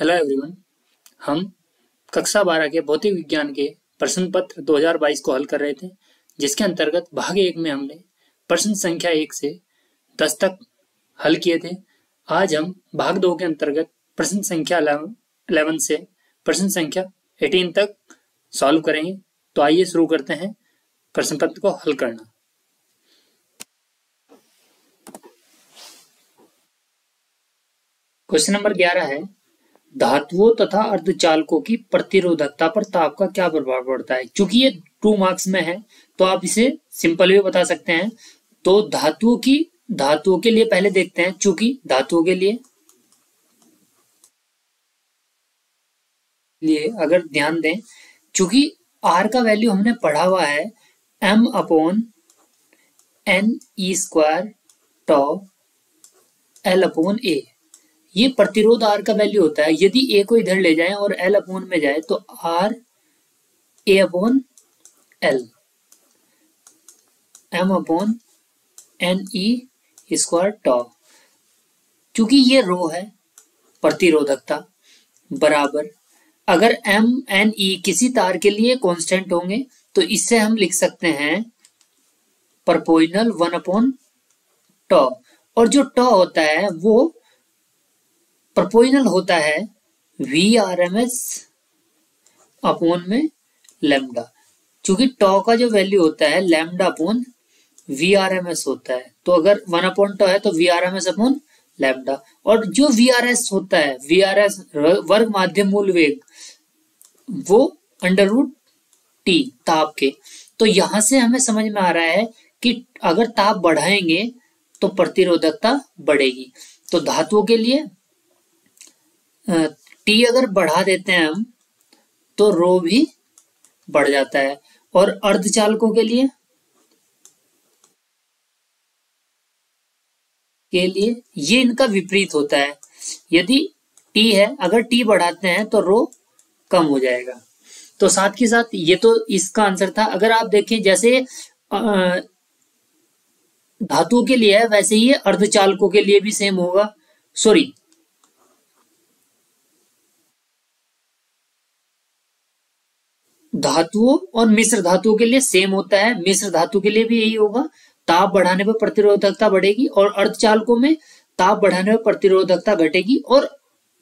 Hello everyone हम कक्षा बारह के भौतिक विज्ञान के प्रश्न पत्र 2022 को हल कर रहे थे, जिसके अंतर्गत भाग एक में हमने प्रश्न संख्या एक से दस तक हल किए थे। आज हम भाग दो के अंतर्गत प्रश्न संख्या अलेवन से प्रश्न संख्या एटीन तक सॉल्व करेंगे। तो आइए शुरू करते हैं प्रश्न पत्र को हल करना। क्वेश्चन नंबर ग्यारह है धातुओं तथा अर्धचालकों की प्रतिरोधकता पर ताप का क्या प्रभाव पड़ता है? क्योंकि ये टू मार्क्स में है तो आप इसे सिंपल भी बता सकते हैं। तो धातुओं की, धातुओं के लिए पहले देखते हैं, चूँकि धातुओं के लिए लिए अगर ध्यान दें, चूँकि आर का वैल्यू हमने पढ़ा हुआ है M upon N E square tau L upon A ये प्रतिरोध आर का वैल्यू होता है। यदि ए को इधर ले जाए और एल अपोन में जाए तो R A upon L M upon N E square tau क्योंकि ये रो है, प्रतिरोधकता बराबर। अगर एम एन ई किसी तार के लिए कांस्टेंट होंगे तो इससे हम लिख सकते हैं प्रपोजनल वन अपॉन टॉ और जो टॉ होता है, वो प्रपोजनल होता है V R M S upon में लेमडा क्योंकि टॉ का जो वैल्यू होता है lambda upon V R M S होता है। तो अगर वन अपॉन टॉ है तो V R M S upon lambda और जो वी आर एस होता है वी आर एस वर्ग माध्यम मूल वेग, वो अंडर रूट टी ताप के। तो यहाँ से हमें समझ में आ रहा है कि अगर ताप बढ़ाएँगे तो प्रतिरोधकता बढ़ेगी। तो धातुओं के लिए टी अगर बढ़ा देते हैं हम तो रो भी बढ़ जाता है। और अर्धचालकों के लिए? के लिए? ये इनका विपरीत होता है। यदि टी है, अगर टी बढ़ाते हैं तो रो कम हो जाएगा। तो साथ के साथ ये तो इसका आंसर था। अगर आप देखें, जैसे धातुओं के लिए है, वैसे ही अर्धचालकों के लिए भी सेम होगा। सॉरी धातुओं और मिश्र धातुओं के लिए सेम होता है। मिश्र धातु के लिए भी यही होगा। ताप बढ़ाने पर प्रतिरोधकता बढ़ेगी और अर्धचालकों में ताप बढ़ाने पर प्रतिरोधकता घटेगी और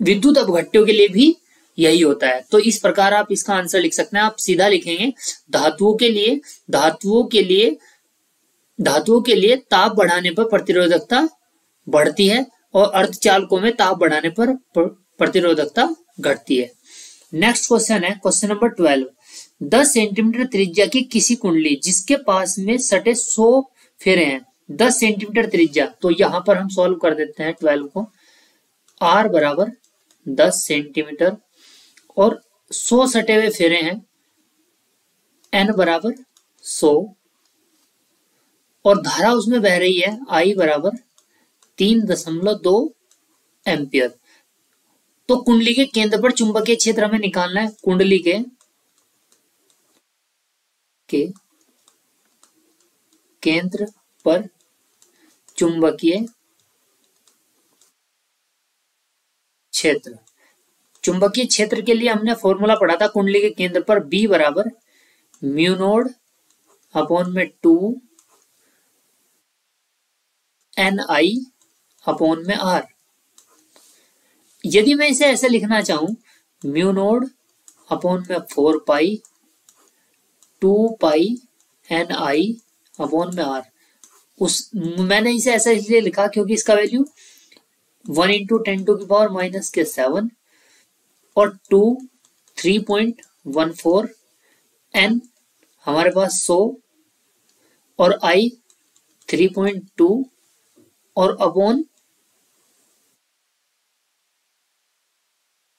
विद्युत अपघट्यों के लिए भी यही होता है। तो इस प्रकार आप इसका आंसर लिख सकते हैं। आप सीधा लिखेंगे, धातुओं के लिए, धातुओं के लिए, धातुओं के लिए ताप बढ़ाने पर प्रतिरोधकता बढ़ती है और अर्धचालकों में ताप बढ़ाने पर प्रतिरोधकता घटती है। नेक्स्ट क्वेश्चन है। क्वेश्चन नंबर ट्वेल्व दस सेंटीमीटर त्रिज्या की किसी कुंडली जिसके पास में सटे सौ फेरे हैं, दस सेंटीमीटर त्रिज्या। तो यहाँ पर हम सॉल्व कर देते हैं ट्वेल्व को। आर बराबर दस सेंटीमीटर और सौ सटे हुए फेरे हैं एन बराबर सौ। और धारा उसमें बह रही है आई बराबर तीन दशमलव दो एम्पियर। तो कुंडली के केंद्र पर चुंबकीय क्षेत्र हमें निकालना है, कुंडली के के केंद्र पर चुंबकीय क्षेत्र। चुंबकीय क्षेत्र के लिए हमने फॉर्मूला पढ़ा था कुंडली के केंद्र पर बी बराबर म्यूनोड अपॉन में टू एन आई अपॉन में आर यदि मैं इसे ऐसे लिखना चाहूँ म्यूनोड अपॉन में four pi two pi N I upon में आर। उस, मैंने इसे ऐसा इसलिए लिखा क्योंकि इसका value one into ten to की पावर माइनस के सेवन और two three point one four N हमारे पास सो और आई थ्री पॉइंट टू और अपॉन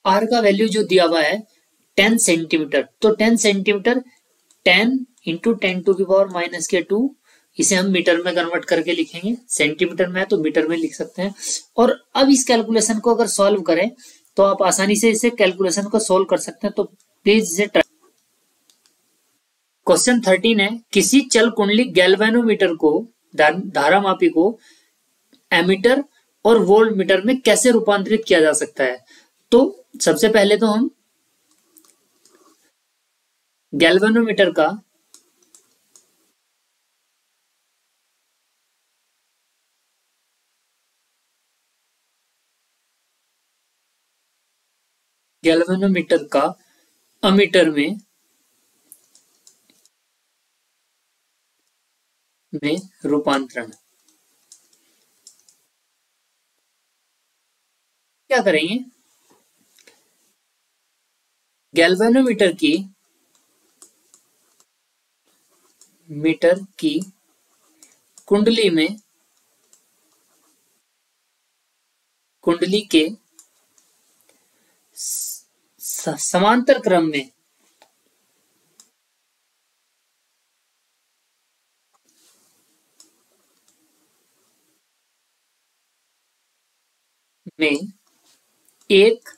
आर का वैल्यू जो दिया हुआ है टेन सेंटीमीटर। तो ten centimetre ten into ten to की पावर माइनस के टू इसे हम मीटर में कन्वर्ट करके लिखेंगे। सेंटीमीटर में तो मीटर में लिख सकते हैं। और अब इस कैलकुलेशन को अगर सॉल्व करें तो आप आसानी से इसे कैलकुलेशन को सॉल्व कर सकते हैं। तो प्लीज़ इसे क्वेश्चन थर्टीन है, किसी चल कुंडली गैल्वेनोमीटर को, धारा मापी को एमीटर और वोल्ट मीटर में कैसे रूपांतरित किया जा सकता है? तो सबसे पहले तो हम गैल्वेनोमीटर का गैल्वेनोमीटर का अमीटर में में रूपांतरण। क्या करेंगे? गैल्वेनोमीटर की मीटर की कुंडली में कुंडली के समांतर क्रम में में एक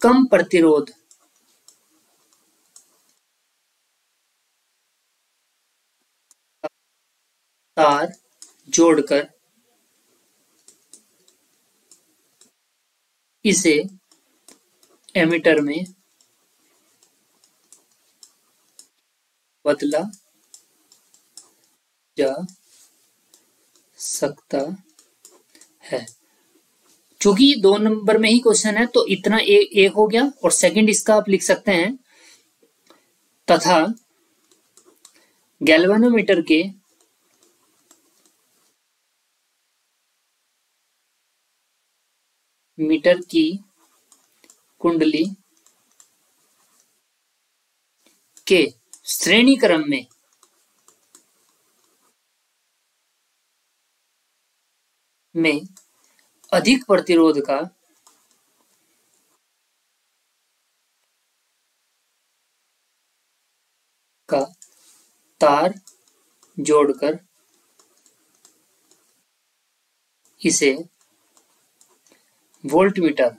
कम प्रतिरोध तार जोड़कर इसे एमीटर में बदला जा सकता है। चूँकि दो नंबर में ही क्वेश्चन है तो इतना ए, एक हो गया और सेकंड इसका आप लिख सकते हैं। तथा गैल्वेनोमीटर के मीटर की कुंडली के श्रेणी क्रम में में अधिक प्रतिरोध का का तार जोड़कर इसे वोल्ट मीटर।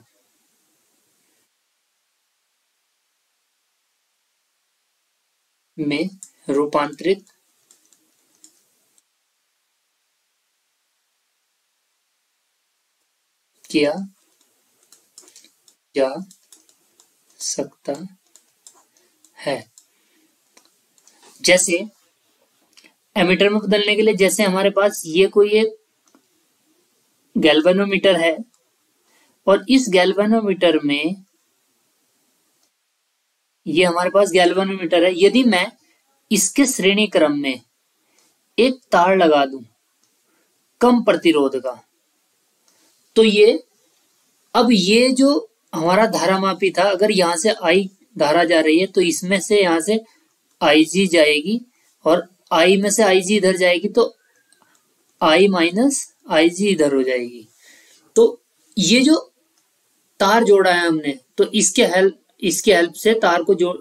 में रूपांतरित किया जा सकता है। जैसे एमीटर में बदलने के लिए, जैसे हमारे पास ये कोई एक गैल्वेनोमीटर है और इस गैल्वेनोमीटर में ये हमारे पास गैल्वेनोमीटर है। यदि मैं इसके श्रेणी क्रम में एक तार लगा दूँ कम प्रतिरोध का तो ये, अब ये जो हमारा धारा मापी था, अगर यहाँ से आई धारा जा रही है तो इसमें से यहाँ से आई जी जाएगी और आई में से आई जी इधर जाएगी तो आई माइनस आई जी इधर हो जाएगी। तो ये जो तार जोड़ा है हमने। तो इसके हेल्प इसके हेल्प से तार को जोड़,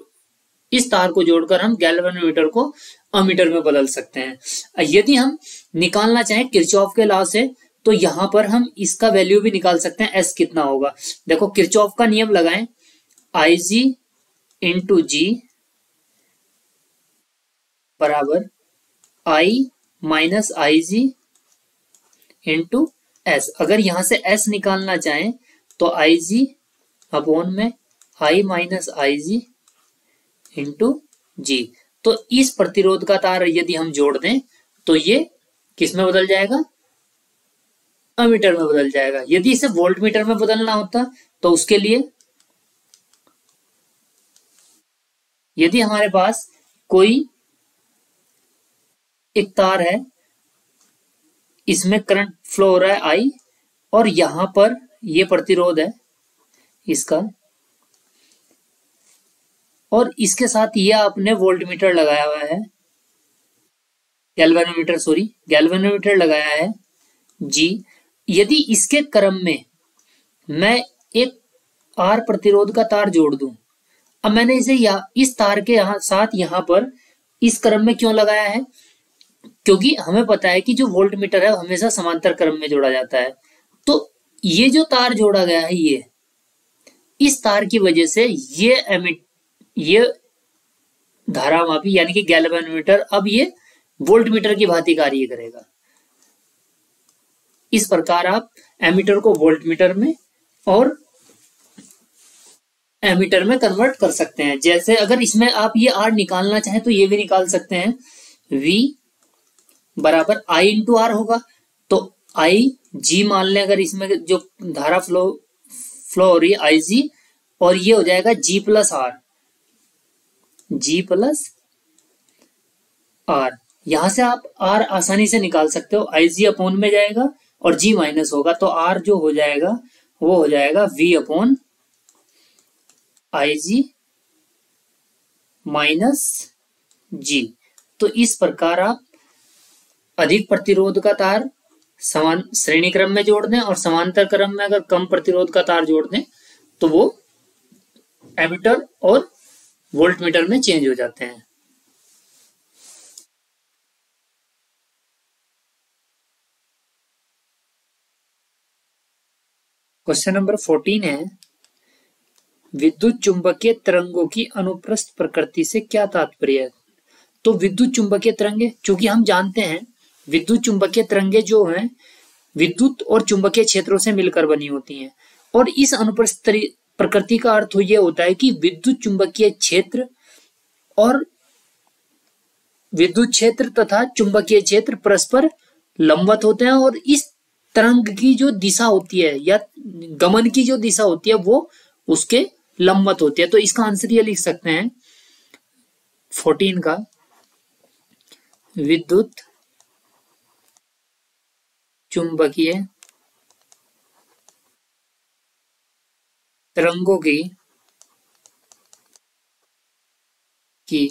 इस तार को जोड़कर हम गैल्वेनोमीटर को अमीटर में बदल सकते हैं। यदि हम निकालना चाहें किरचॉफ के लॉ से तो यहाँ पर हम इसका वैल्यू भी निकाल सकते हैं एस कितना होगा। देखो किरचॉफ का नियम लगाएँ। आई जी इंटू जी बराबर I minus I G into S अगर यहाँ से एस निकालना चाहें तो आई जी अपॉन में आई माइनस आई जी इंटू जी तो इस प्रतिरोध का तार यदि हम जोड़ दें तो ये किसमें बदल जाएगा? अमीटर में बदल जाएगा। यदि इसे वोल्ट मीटर में बदलना होता तो उसके लिए यदि हमारे पास कोई एक तार है, इसमें करंट फ्लो हो रहा है आई और यहाँ पर ये प्रतिरोध है इसका। और इसके साथ ये आपने वोल्ट मीटर लगाया हुआ है। गैल्वेनोमीटर सॉरी गैल्वेनोमीटर लगाया है। जी यदि इसके क्रम में मैं एक आर प्रतिरोध का तार जोड़ दूँ अब मैंने इसे या, इस तार के यहाँ साथ यहाँ पर इस क्रम में क्यों लगाया है? क्योंकि हमें पता है कि जो वोल्ट मीटर है हमेशा समांतर क्रम में जोड़ा जाता है। तो ये जो तार जोड़ा गया है ये, इस तार की वजह से ये एमिट, ये धारा मापी यानी कि गैल्वेनोमीटर अब ये वोल्ट मीटर की भांति कार्य करेगा। इस प्रकार आप एमीटर को वोल्ट मीटर में और एमीटर में कन्वर्ट कर सकते हैं। जैसे अगर इसमें आप ये आर निकालना चाहें तो ये भी निकाल सकते हैं। वी बराबर आई इंटू आर होगा तो आई जी मान लें, अगर इसमें जो धारा फ्लो फ्लो हो रही है आई जी और ये हो जाएगा G plus R G plus R यहाँ से आप आर आसानी से निकाल सकते हो। आई जी अपोन में जाएगा और जी माइनस होगा। तो आर जो हो जाएगा, वो हो जाएगा V upon I G minus G तो इस प्रकार आप अधिक प्रतिरोध का तार समान श्रेणी क्रम में जोड़ दें और समांतर क्रम में अगर कम प्रतिरोध का तार जोड़ दें तो वो एमीटर और वोल्ट मीटर में चेंज हो जाते हैं। क्वेश्चन नंबर फोर्टीन है, विद्युत चुंबकीय तरंगों की अनुप्रस्थ प्रकृति से क्या तात्पर्य है? तो विद्युत चुंबकीय तरंगे, चूँकि हम जानते हैं विद्युत चुंबकीय तरंगे जो हैं, विद्युत और चुंबकीय क्षेत्रों से मिलकर बनी होती हैं। और इस अनुप्रस्थ प्रकृति का अर्थ यह होता है कि विद्युत चुंबकीय क्षेत्र और विद्युत क्षेत्र तथा चुंबकीय क्षेत्र परस्पर लंबवत होते हैं और इस तरंग की जो दिशा होती है या गमन की जो दिशा होती है, वो उसके लंबवत होती है। तो इसका आंसर ये लिख सकते हैं। फोर्टीन का, विद्युत चुंबकीय तरंगों की की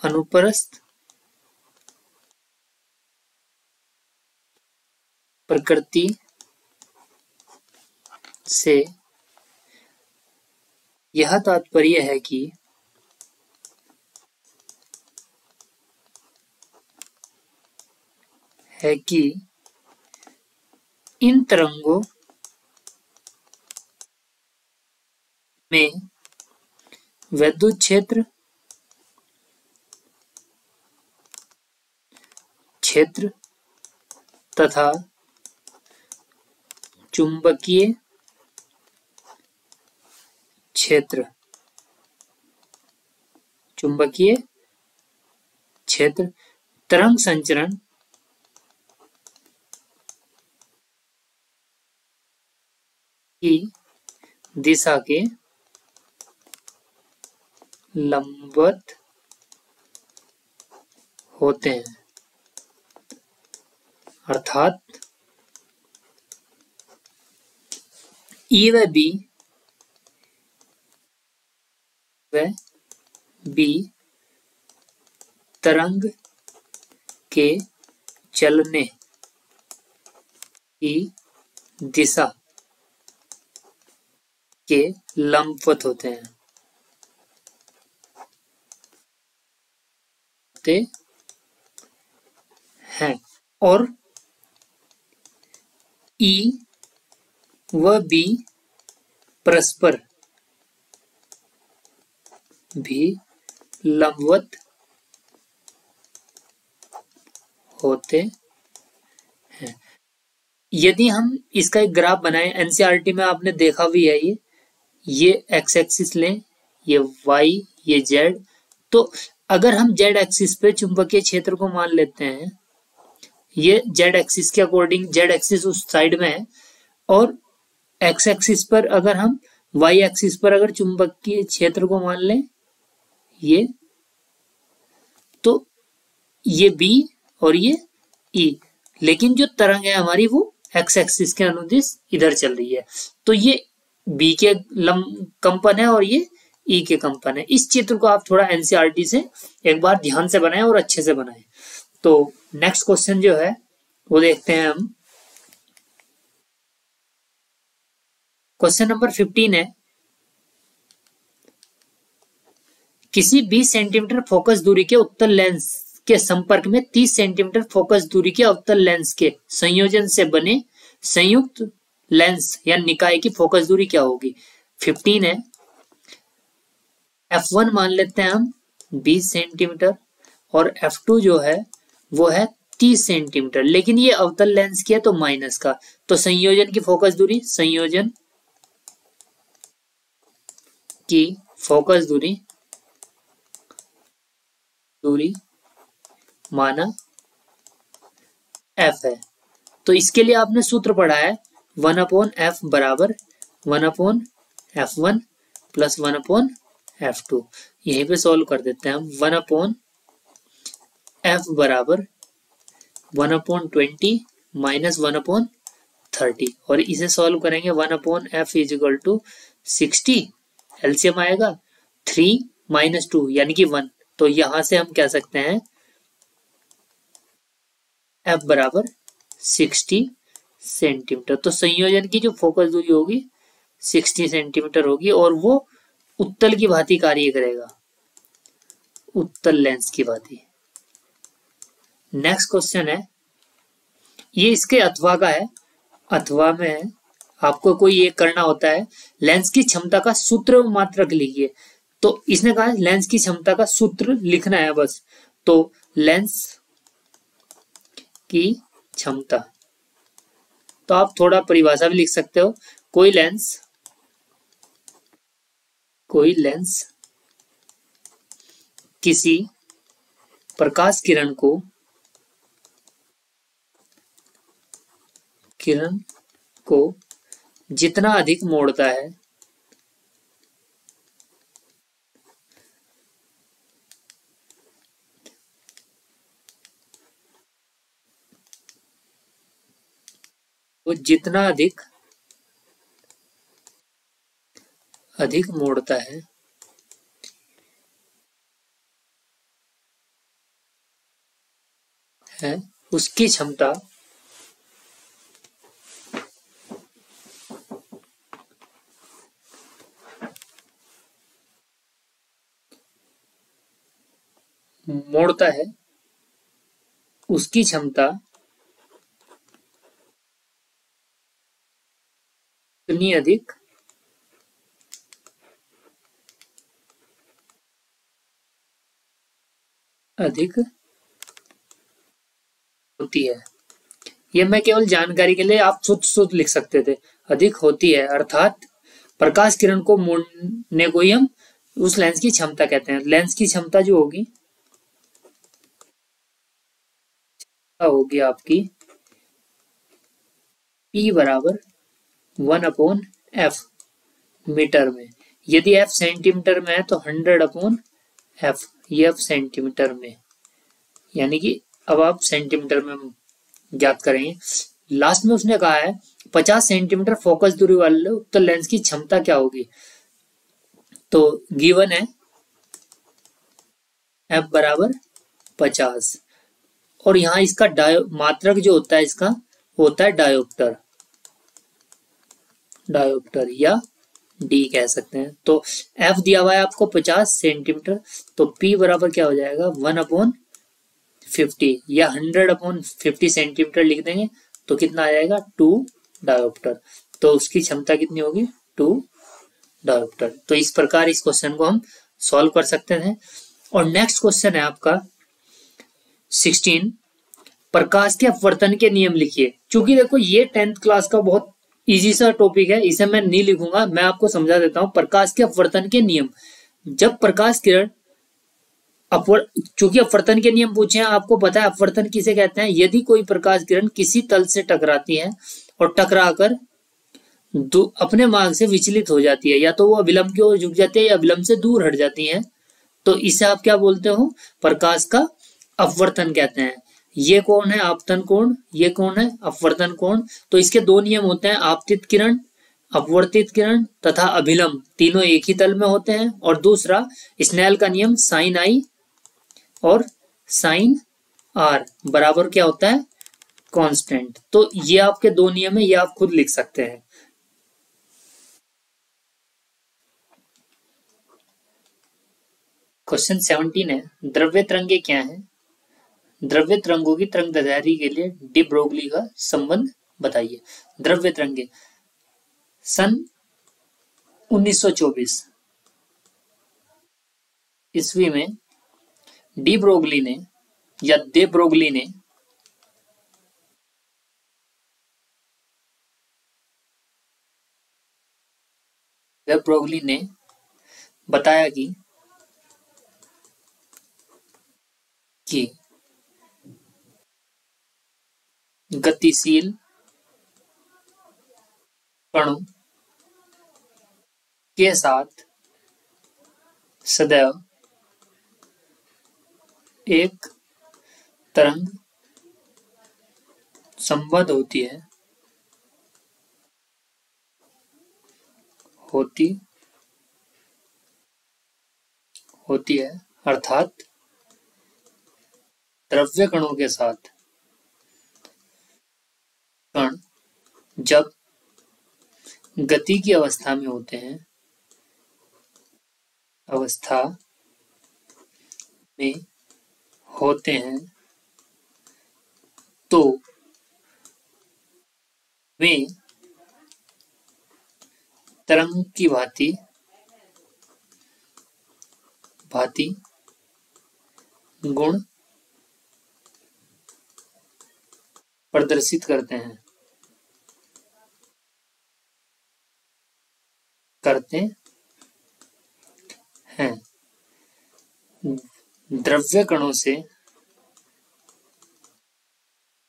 अनुप्रस्थ प्रकृति से यह तात्पर्य है कि है कि इन तरंगों में विद्युत क्षेत्र क्षेत्र तथा चुंबकीय क्षेत्र। चुंबकीय क्षेत्र तरंग संचरण की दिशा के लंबवत होते हैं। अर्थात, ई व बी व बी तरंग के चलने की दिशा। के लंबवत होते हैं। हैं और ई व बी परस्पर भी लंबवत होते हैं। यदि हम इसका एक ग्राफ बनाएँ एनसीआरटी में आपने देखा भी है ये ये एक्स एक्सिस लें, ये वाई ये जेड तो अगर हम जेड एक्सिस पे चुंबकीय क्षेत्र को मान लेते हैं, ये जेड एक्सिस के अकॉर्डिंग जेड एक्सिस उस साइड में है, और एक्स एक्सिस पर अगर हम वाई एक्सिस पर अगर चुंबकीय क्षेत्र को मान लें, ये तो ये बी और ये ई e. लेकिन जो तरंग है हमारी वो एक्स एक्सिस के अनुदिश इधर चल रही है तो ये बी के लम कंपन है और ये ई e के कंपन है। इस चित्र को आप थोड़ा एनसीआरटी से एक बार ध्यान से बनाएँ और अच्छे से बनाएँ। तो नेक्स्ट क्वेश्चन जो है, वो देखते हैं हम। क्वेश्चन नंबर फिफ्टीन है। किसी 20 सेंटीमीटर फोकस दूरी के उत्तल लेंस के संपर्क में 30 सेंटीमीटर फोकस दूरी के अवतल लेंस के संयोजन से बने संयुक्त लेंस या निकाय की फोकस दूरी क्या होगी? 15 है। F1 मान लेते हैं हम 20 सेंटीमीटर। और F2 जो है, वो है 30 सेंटीमीटर। लेकिन ये अवतल लेंस की है तो माइनस का। तो संयोजन की फोकस दूरी, संयोजन की फोकस दूरी दूरी माना एफ़ है। तो इसके लिए आपने सूत्र पढ़ा है वन अपॉन एफ़ बराबर one upon F one plus one upon F two. यहीं पे सॉल्व कर देते हैं हम। वन अपॉन एफ़ बराबर one upon twenty minus one upon thirty. और इसे सॉल्व करेंगे one upon F is equal to sixty. LCM आएगा थ्री माइनस टू, यानी कि वन। तो यहाँ से हम कह सकते हैं एफ़ बराबर सिक्सटी सेंटीमीटर। तो संयोजन की जो फोकस दूरी होगी, सिक्सटी सेंटीमीटर होगी और वो उत्तल की भांति कार्य करेगा। उत्तल लेंस की भांति। नेक्स्ट क्वेश्चन है। ये इसके अथवा का है। अथवा में आपको कोई ये करना होता है, लेंस की क्षमता का सूत्र मात्रक लिखिए तो इसने कहा लेंस की क्षमता का सूत्र लिखना है बस। तो लेंस की क्षमता। तो आप थोड़ा परिभाषा भी लिख सकते हो। कोई लेंस कोई लेंस किसी प्रकाश किरण को किरण को जितना अधिक मोड़ता है वो जितना अधिक अधिक मोड़ता है है उसकी क्षमता मोड़ता है उसकी क्षमता इतनी अधिक? अधिक होती है। यह मैं केवल जानकारी के लिए आप सुध सुध लिख सकते थे। अधिक होती है, अर्थात प्रकाश किरण को मोड़ने को ही हम उस लेंस की क्षमता कहते हैं। लेंस की क्षमता जो होगी होगी आपकी P बराबर वन अपॉन एफ़ मीटर में। यदि एफ़ सेंटीमीटर में है तो हंड्रेड अपॉन एफ़, ये एफ़ सेंटीमीटर में। यानी कि अब आप सेंटीमीटर में ज्ञात करेंगे लास्ट में उसने कहा है, पचास सेंटीमीटर फोकस दूरी वाले उत्तर लेंस की क्षमता क्या होगी? तो गिवन है एफ़ बराबर पचास। और यहाँ इसका डायो, मात्रक जो होता है, इसका होता है डायोप्टर। डायोप्टर या डी कह सकते हैं। तो एफ़ दिया हुआ है आपको 50 सेंटीमीटर तो पी बराबर क्या हो जाएगा? वन अपॉन फिफ्टी या हंड्रेड अपॉन फिफ्टी सेंटीमीटर लिख देंगे तो कितना आ जाएगा? Two dioptre. तो उसकी क्षमता कितनी होगी? Two dioptre. तो इस प्रकार इस क्वेश्चन को हम सॉल्व कर सकते हैं। और नेक्स्ट क्वेश्चन है आपका सिक्सटीन प्रकाश के अपवर्तन के नियम लिखिए। क्योंकि देखो, ये टेंथ क्लास का बहुत इजी सा टॉपिक है, इसे मैं नहीं लिखूँगा, मैं आपको समझा देता हूँ प्रकाश के अपवर्तन के नियम। जब प्रकाश किरण अपवर, चूँकि अपवर्तन के नियम पूछे हैं, आपको पता है अपवर्तन किसे कहते हैं? यदि कोई प्रकाश किरण किसी तल से टकराती है और टकराकर अपने मार्ग से विचलित हो जाती है, या तो वो अभिलंब की ओर झुक जाती है या अभिलंब से दूर हट जाती है तो इसे आप क्या बोलते हो? प्रकाश का अपवर्तन कहते हैं। ये कौन है आपतन कोण? ये कौन है अपवर्तन कोण? तो इसके दो नियम होते हैं, आपतित किरण, अपवर्तित किरण तथा अभिलंब तीनों एक ही तल में होते हैं। और दूसरा स्नेल का नियम साइन आई और साइन आर बराबर क्या होता है? कांस्टेंट तो ये आपके दो नियम है, ये आप खुद लिख सकते हैं। क्वेश्चन सेवनटीन है, द्रव्य तरंगे क्या है? द्रव्य तरंगों की तरंग दैर्ध्य के लिए डी ब्रोगली का संबंध बताइए। द्रव्य तरंगे। सन 1924 ईस्वी में डी ब्रोगली ने या दे ब्रोगली ने ब्रोगली ने बताया कि कि गतिशील कणों के साथ सदैव एक तरंग संबद्ध होती है, होती होती है, अर्थात द्रव्य कणों के साथ। कण जब गति की अवस्था में होते हैं, अवस्था में होते हैं तो वे तरंग की भांति भांति गुण प्रदर्शित करते हैं। करते हैं। द्रव्य कणों से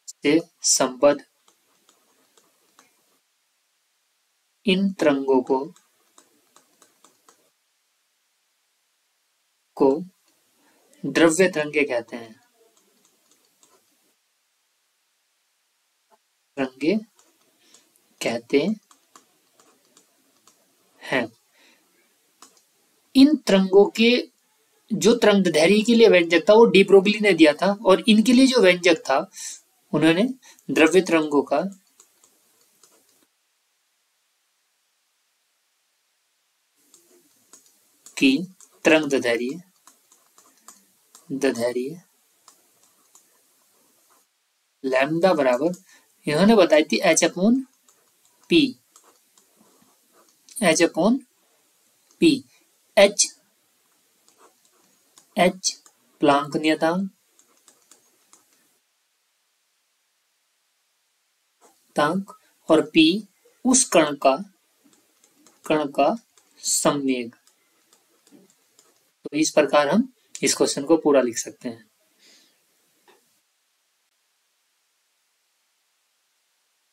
से संबद्ध। इन तरंगों को को द्रव्य तरंगे कहते हैं। तरंगे कहते हैं। इन तरंगों के, जो तरंग धैर्य के लिए व्यंजक था, वो डीब्रोगली ने दिया था और इनके लिए जो व्यंजक था, उन्होंने द्रव्य तरंगों का की तरंग दधैर्य दधैर्य लैम्डा बराबर इन्होंने बताई थी H upon P H upon P H H Planck नियतांक। तांक और पी उस कण का कण का संवेग। तो इस प्रकार हम इस क्वेश्चन को पूरा लिख सकते हैं।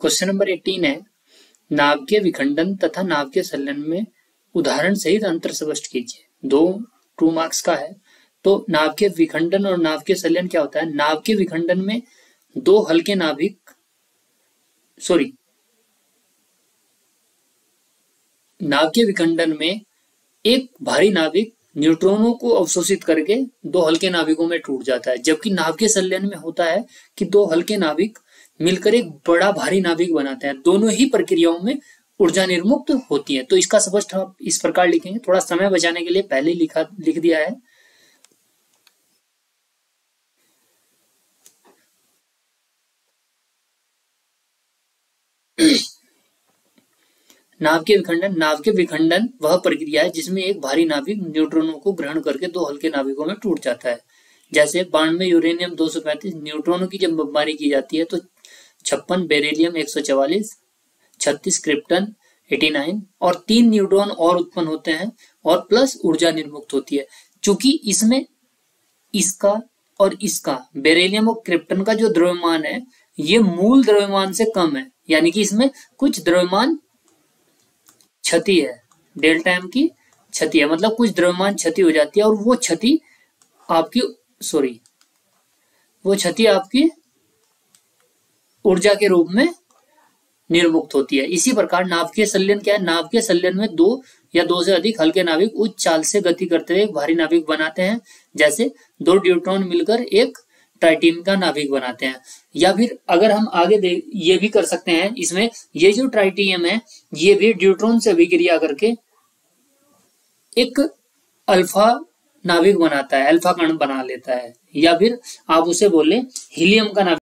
क्वेश्चन नंबर 18 है नाव के विखंडन तथा नाव के संलयन में उदाहरण सहित अंतर स्पष्ट कीजिए। दो टू मार्क्स का है। तो नाव के विखंडन और नाव के संलयन क्या होता है? नाव के विखंडन में दो हल्के नाभिक सॉरी नाव के विखंडन में एक भारी नाभिक न्यूट्रॉनों को अवशोषित करके दो हल्के नाभिकों में टूट जाता है। जबकि नाव के संलयन में होता है कि दो हल्के नाभिक मिलकर एक बड़ा भारी नाभिक बनाते हैं। दोनों ही प्रक्रियाओं में ऊर्जा निर्मुक्त होती है। तो इसका स्पष्ट आप इस प्रकार लिखेंगे। थोड़ा समय बचाने के लिए पहले लिखा, लिख दिया है। नाव के विखंडन नाव के विखंडन वह प्रक्रिया है जिसमें एक भारी नाभिक न्यूट्रॉनों को ग्रहण करके दो हल्के नाभिकों में टूट जाता है। जैसे बानवे यूरेनियम 235 न्यूट्रॉनों की जब बमबारी की जाती है तो छप्पन बेरेलियम 144 छत्तीस क्रिप्टन 89 और तीन न्यूट्रॉन और उत्पन्न होते हैं और प्लस ऊर्जा निर्मुक्त होती है। क्योंकि इसमें इसका और इसका बेरेलियम और क्रिप्टन का जो द्रव्यमान है, ये मूल द्रव्यमान से कम है। यानी कि इसमें कुछ द्रव्यमान क्षति है। डेल्टा एम की क्षति है। मतलब कुछ द्रव्यमान क्षति हो जाती है और वो क्षति आपकी सॉरी वो क्षति आपकी ऊर्जा के रूप में निर्मुक्त होती है। इसी प्रकार नाव के संलयन क्या है? नाव के संलयन में दो या दो से अधिक हल्के नाभिक उच्च चाल से गति करते हुए भारी नाभिक बनाते हैं। जैसे दो ड्यूट्रॉन मिलकर एक ट्राइटिन का नाभिक बनाते हैं। या फिर अगर हम आगे दे, ये भी कर सकते हैं, इसमें ये जो ट्राइटियम है, ये भी ड्यूट्रॉन से अभिक्रिया करके एक अल्फ़ा नाभिक बनाता है, अल्फ़ा कण बना लेता है। या फिर आप उसे बोले हीलियम का नाभिक